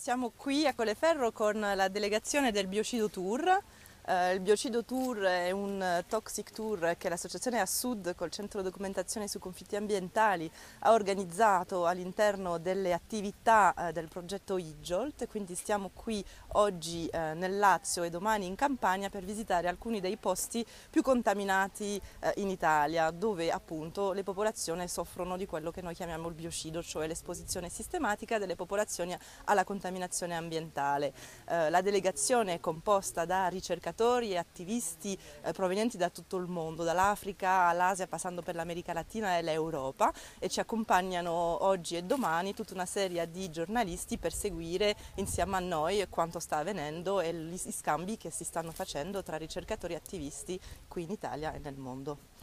Siamo qui a Colleferro con la delegazione del Biocido Tour Uh, il Biocido Tour è un uh, toxic tour che l'associazione Assud col centro documentazione su conflitti ambientali ha organizzato all'interno delle attività uh, del progetto IGOLT, quindi stiamo qui oggi nel Lazio e domani in Campania per visitare alcuni dei posti più contaminati in Italia, dove appunto le popolazioni soffrono di quello che noi chiamiamo il biocido, cioè l'esposizione sistematica delle popolazioni alla contaminazione ambientale. la delegazione è composta da ricercatori ricercatori e attivisti eh, provenienti da tutto il mondo, dall'Africa all'Asia passando per l'America Latina e l'Europa e ci accompagnano oggi e domani tutta una serie di giornalisti per seguire insieme a noi quanto sta avvenendo e gli scambi che si stanno facendo tra ricercatori e attivisti qui in Italia e nel mondo.